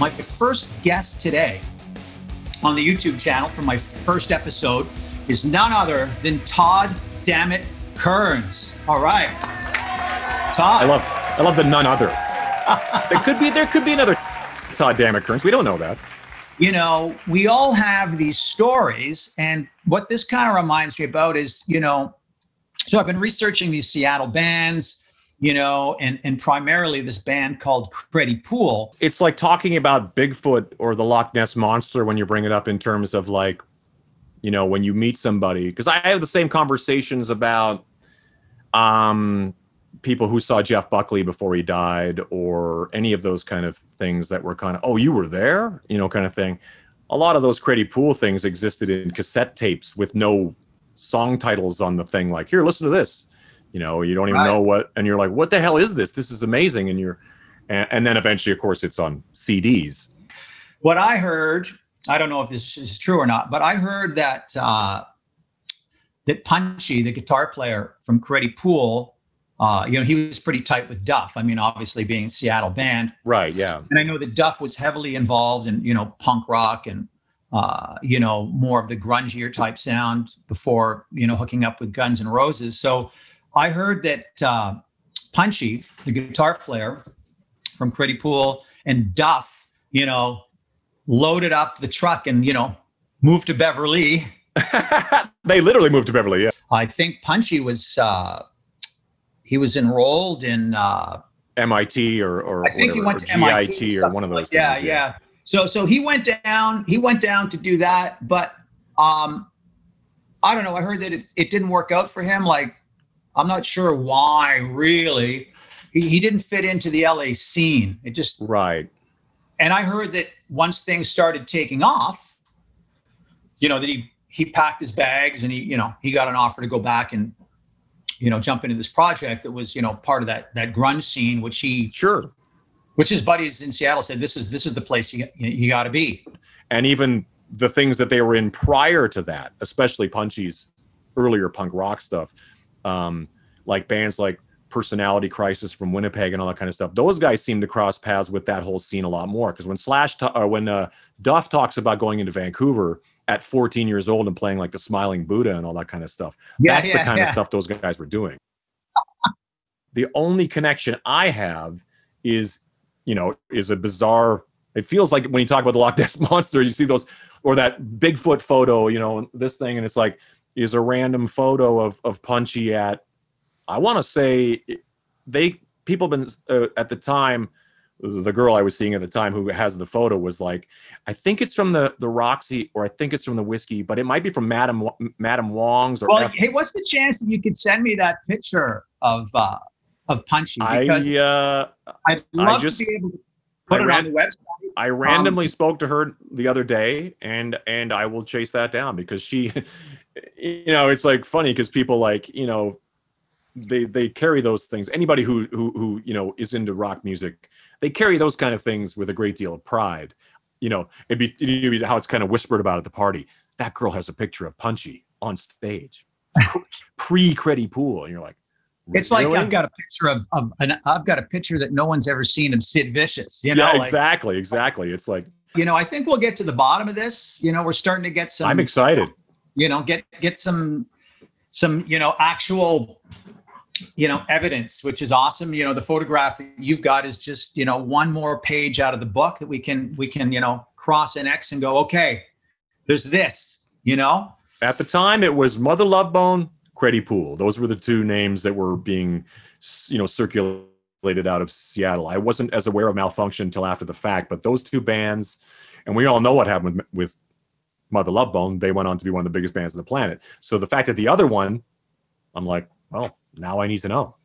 My first guest today on the YouTube channel for my first episode is none other than Todd Dammit Kerns. All right. Todd. I love I love the none other. there could be there could be another Todd Dammit Kerns. We don't know that. You know, we all have these stories, and what this kind of reminds me about is, you know, so I've been researching these Seattle bands, you know, and and primarily this band called Creddy Pool. It's like talking about Bigfoot or the Loch Ness monster when you bring it up in terms of like, you know, when you meet somebody. Because I have the same conversations about um people who saw Jeff Buckley before he died or any of those kind of things that were kind of, oh, you were there, you know, kind of thing. A lot of those Creddy Pool things existed in cassette tapes with no song titles on the thing like here listen to this you know you don't even right. know what and you're like what the hell is this this is amazing and you're and, and, then eventually of course it's on cds what i heard i don't know if this is true or not but i heard that uh that punchy the guitar player from Creddy Pool uh, you know, he was pretty tight with Duff. I mean, obviously being a Seattle band. Right. Yeah. And I know that Duff was heavily involved in, you know, punk rock and uh, you know, more of the grungier type sound before, you know, hooking up with Guns and Roses. So I heard that uh, Punchy, the guitar player from Creddy Pool, and Duff, you know, loaded up the truck and, you know, moved to Beverly. they literally moved to Beverly, yeah. I think Punchy was, uh, he was enrolled in uh, MIT or, or I think whatever, he went to GIT MIT or one of those like, yeah, things. Yeah, yeah. So so he went down, he went down to do that, but um I don't know, I heard that it, it didn't work out for him. Like I'm not sure why really. He, he didn't fit into the LA scene. It just right. And I heard that once things started taking off, you know, that he he packed his bags and he, you know, he got an offer to go back and you know jump into this project that was you know part of that that grunge scene which he sure which his buddies in Seattle said this is this is the place you you got to be. And even the things that they were in prior to that, especially Punchy's earlier punk rock stuff, um, like bands like Personality Crisis from Winnipeg and all that kind of stuff. Those guys seem to cross paths with that whole scene a lot more. Because when Slash ta- or when uh, Duff talks about going into Vancouver at 14 years old and playing like the Smiling Buddha and all that kind of stuff, yeah, that's yeah, the kind yeah. of stuff those guys were doing. the only connection I have is you know, is a bizarre. It feels like when you talk about the Loch Ness monster, you see those or that Bigfoot photo, you know, this thing, and it's like is a random photo of of Punchy at. I want to say they people been uh, at the time. The girl I was seeing at the time who has the photo was like, I think it's from the the Roxy or I think it's from the whiskey, but it might be from Madam Madam Wong's or. Well, F- hey, what's the chance that you could send me that picture of uh, of Punchy because I, uh, I'd love I just, to be able to put I it ran, on the website. I randomly um, spoke to her the other day, and and I will chase that down because she, you know, it's like funny because people like you know, they they carry those things. Anybody who who who you know is into rock music, they carry those kind of things with a great deal of pride. You know, it'd be, it'd be how it's kind of whispered about at the party. That girl has a picture of Punchy on stage, pre Creddy Pool, and you're like, it's like I've got a picture of, of an, I've got a picture that no one's ever seen of Sid Vicious. You know, yeah, like, exactly, exactly. It's like you know, I think we'll get to the bottom of this. You know, we're starting to get some. I'm excited. You know, get get some some you know actual you know evidence, which is awesome. You know, the photograph you've got is just you know one more page out of the book that we can we can you know cross an X and go okay. There's this. You know. At the time, it was Mother Love Bone Creddy Pool. Those were the two names that were being, you know, circulated out of Seattle. I wasn't as aware of Malfunkshun until after the fact, but those two bands, and we all know what happened with, with Mother Love Bone. They went on to be one of the biggest bands on the planet. So the fact that the other one, I'm like, well, now I need to know.